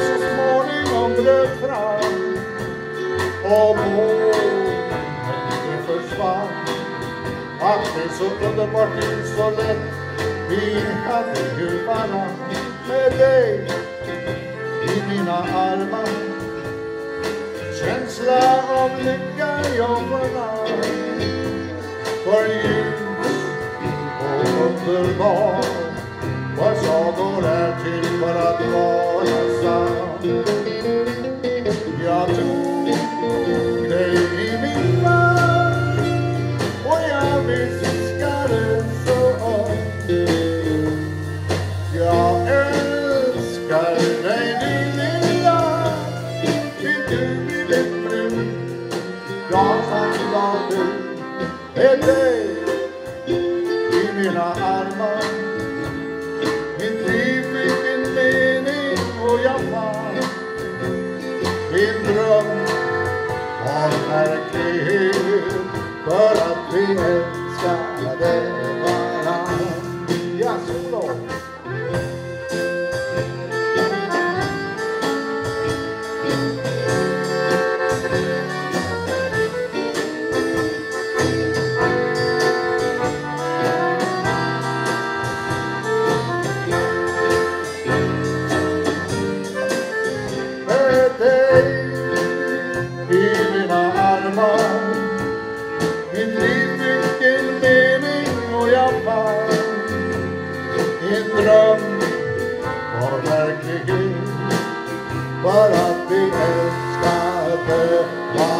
så småningom bröt fram och försvann Allt så underbart så lätt Vi hade ju varann med dig i mina armar Känsla av lycka jag förnar underbar Vår sagor är till för att vara sann. Jag tog dig i min famn och jag viskade så Jag älskar dig din lilla Vill du bli min fru Jag som gav du med dig. Var verklighet för att vi En dröm var verklighet för att vi älskade varandra